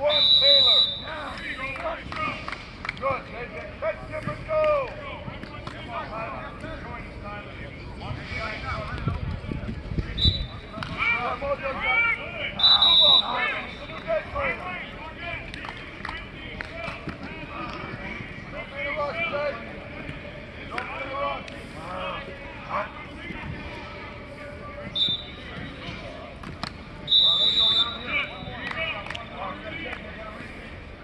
one, Taylor. Good, Jason. Catch him go. Come on,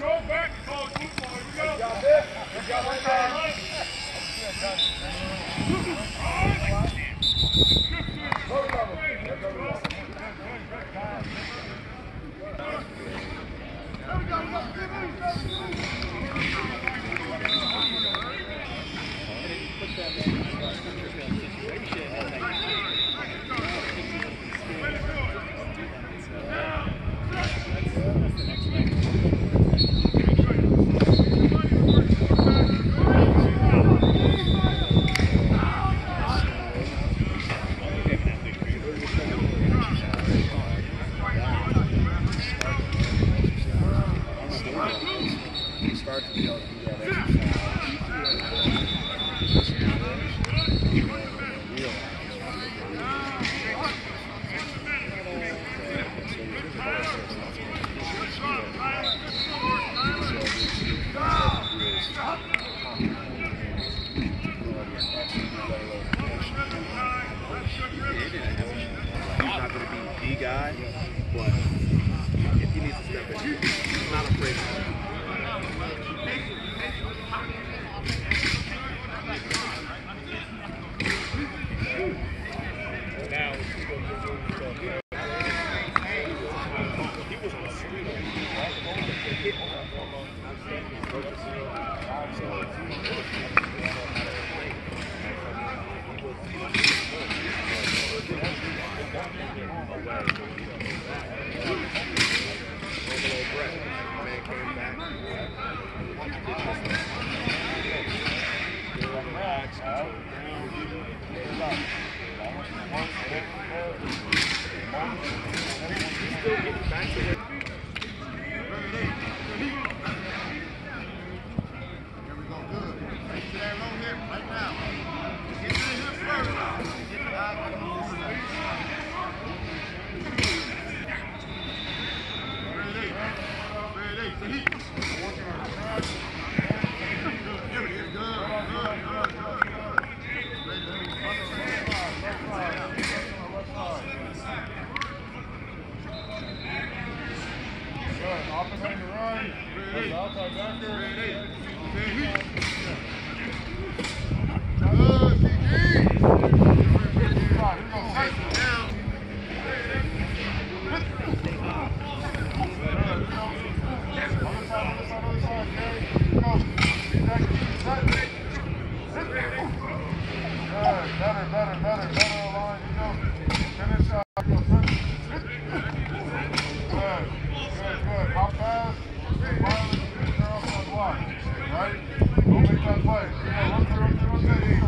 Go back, go, keep going. We go. You got this. You got one time. Guy, but if he needs to step in, he's not afraid. Here we go, good. Right to that low hip, right now. Get to the hip first. Get the eye. Ready, ready, to heat. Good, here it is, good, good, good, good. Ready, ready, ready, to heat. Good, CG. Down. Better, better, better, better align. You go. Finish up. Good, good, good. How fast? Violence is your up on block. Right? Don't make that play. You know, rotate, rotate, rotate.